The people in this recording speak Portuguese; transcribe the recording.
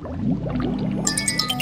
Música